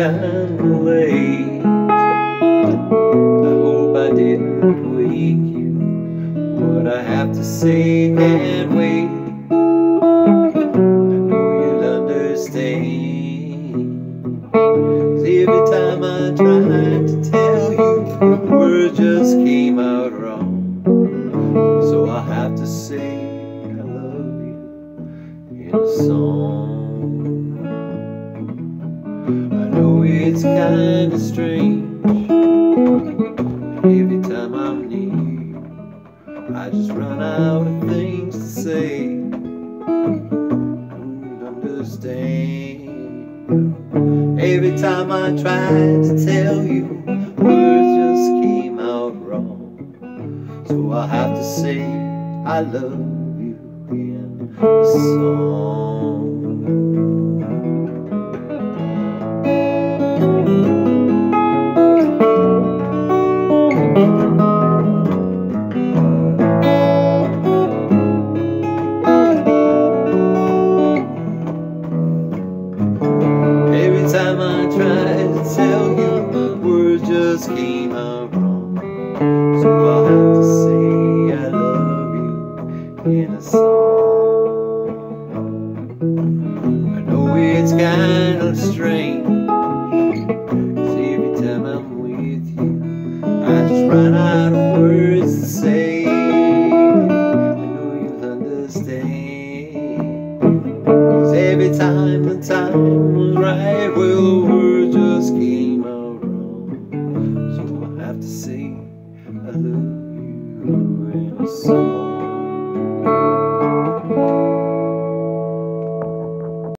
kinda late I hope I didn't wake you. What I have to say can't wait. I know you'll understand. Every time I try to tell you Words just came out wrong. So I have to say I love you in a song it's kinda strange. Every time I'm near you, I just run out of things to say. Don't understand. Every time I tried to tell you, words just came out wrong. So I have to say I love you in song. Just came out wrong. So I'll have to say I love you in a song. I know it's kind of strange, 'cause every time I'm with you, I just run out of words to say. I know you'll understand. Cause every time the time was right, well, the words I love you in a song.